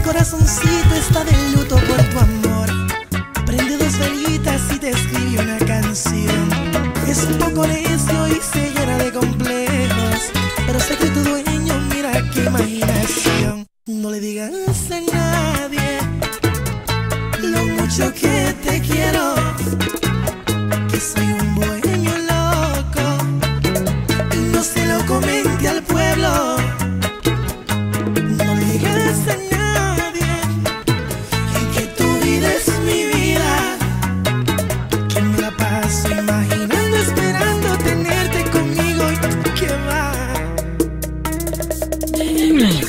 Mi corazoncito está de luto por tu amor. Prende dos velitas y te escribe una canción. Es un poco necio y se llena de complejos. Pero sé que tu dueño, mira que imagina. 嗯。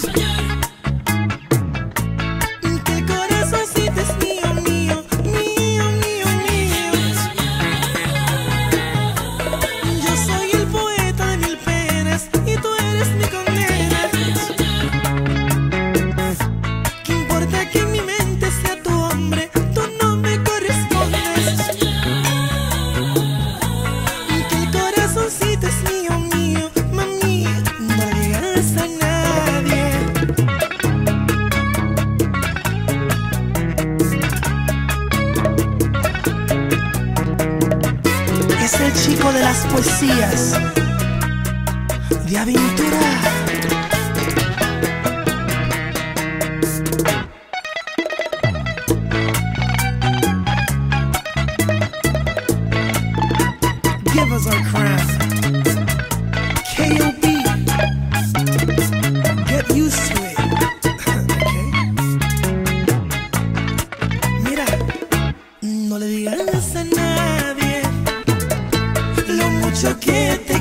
el chico de las poesías de aventura. Craft. K.O.B. Get used to. yo que te